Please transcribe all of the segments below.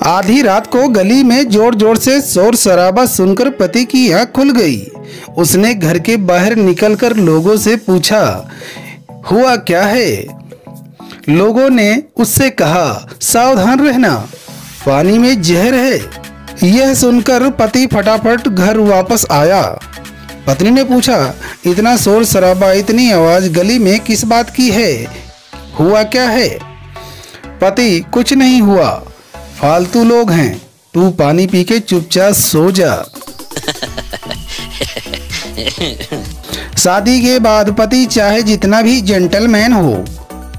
आधी रात को गली में ज़ोर ज़ोर से शोर शराबा सुनकर पति की आँख खुल गई। उसने घर के बाहर निकलकर लोगों से पूछा, हुआ क्या है? लोगों ने उससे कहा, सावधान रहना, पानी में जहर है। यह सुनकर पति फटाफट घर वापस आया। पत्नी ने पूछा, इतना शोर शराबा इतनी आवाज़ गली में किस बात की है? हुआ क्या है? पति, कुछ नहीं हुआ। फालतू लोग हैं। तू पानी पी के चुपचाप सो जा। शादी के बाद पति चाहे जितना भी जेंटलमैन हो,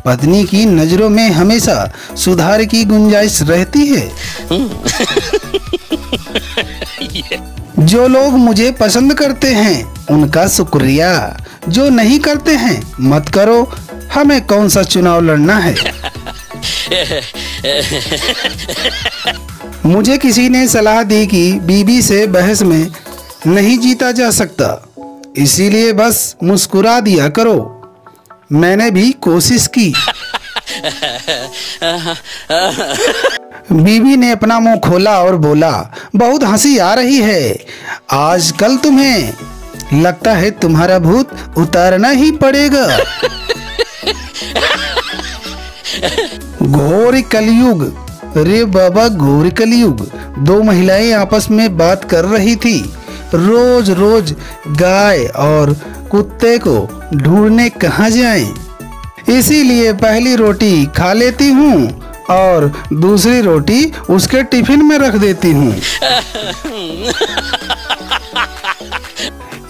पत्नी की नज़रों में हमेशा सुधार की गुंजाइश रहती है। जो लोग मुझे पसंद करते हैं, उनका शुक्रिया। जो नहीं करते हैं, मत करो। हमें कौन सा चुनाव लड़ना है? मुझे किसी ने सलाह दी कि बीबी से बहस में नहीं जीता जा सकता। इसीलिए बस मुस्कुरा दिया करो। मैंने भी कोशिश की। बीबी ने अपना मुँह खोला और बोला, बहुत हँसी आ रही है। आजकल तुम्हें लगता है तुम्हारा भूत उतारना ही पड़ेगा। घोर कलयुग। रे बाबा घोर कलयुग। दो महिलाएँ आपस में बात कर रही थी। रोज रोज गाय और कुत्ते को ढूँढने कहाँ जाएँ? इसीलिए पहली रोटी खा लेती हूँ और दूसरी रोटी उसके टिफ़िन में रख देती हूँ।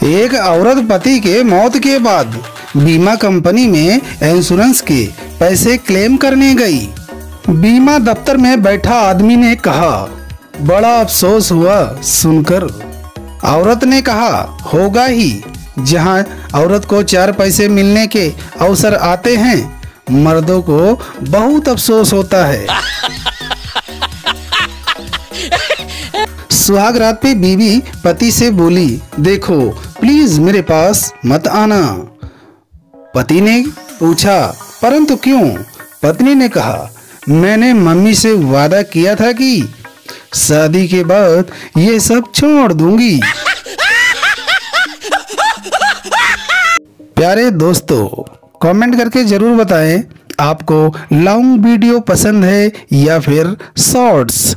एक औरत पति के मौत के बाद बीमा कंपनी में इंश्योरेंस के पैसे क्लेम करने गई। बीमा दफ्तर में बैठा आदमी ने कहा, बड़ा अफसोस हुआ सुनकर। औरत ने कहा, होगा ही, जहाँ औरत को चार पैसे मिलने के अवसर आते हैं, मर्दों को बहुत अफसोस होता है। सुहाग रात पे बीवी पति से बोली, देखो, प्लीज़ मेरे पास मत आना। पति ने पूछा परंतु क्यों? पत्नी ने कहा, मैंने मम्मी से वादा किया था कि शादी के बाद ये सब छोड़ दूँगी। प्यारे दोस्तों कमेंट करके ज़रूर बताएँ, आपको लॉन्ग वीडियो पसंद है या फिर शॉर्ट्स